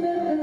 Christmas